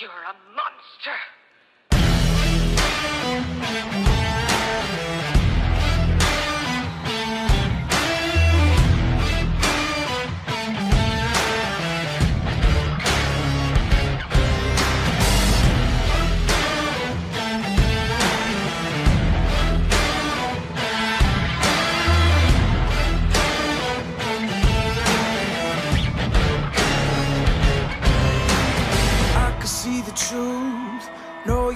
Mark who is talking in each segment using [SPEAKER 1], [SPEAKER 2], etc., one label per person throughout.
[SPEAKER 1] You're a monster.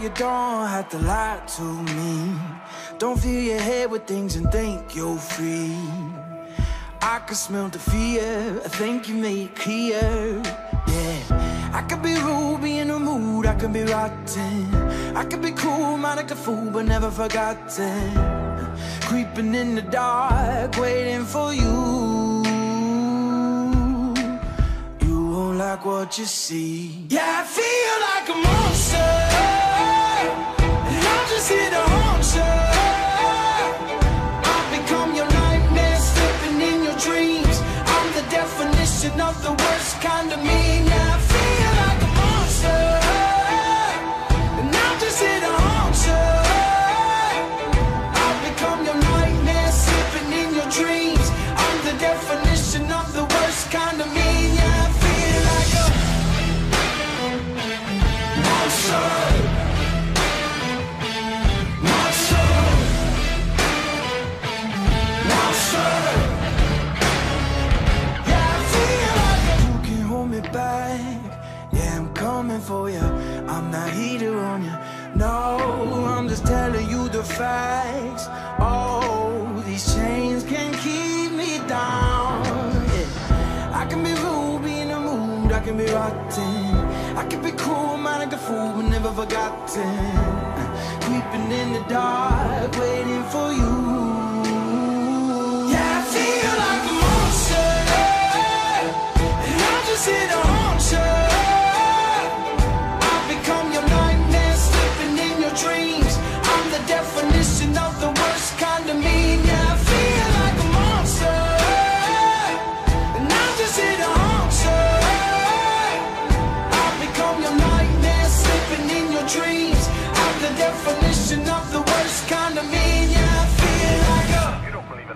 [SPEAKER 2] You don't have to lie to me. Don't fill your head with things and think you're free. I can smell the fear. I think you made clear. Yeah, I could be rude, be in a mood. I could be rotten. I could be cool, mind like a fool, but never forgotten. Creeping in the dark, waiting for you. You won't like what you see. Yeah, I feel like a monster. Of the Yeah, I'm coming for you. I'm not heater on you. No, I'm just telling you the facts. Oh, these chains can keep me down. Yeah. I can be rude, in the mood. I can be rotten. I can be cool, mind like a fool, but never forgotten. Creeping in the dark, waiting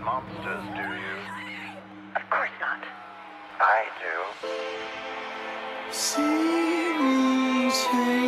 [SPEAKER 3] monsters, do you?
[SPEAKER 1] Of course not.
[SPEAKER 3] I do.
[SPEAKER 2] See me change.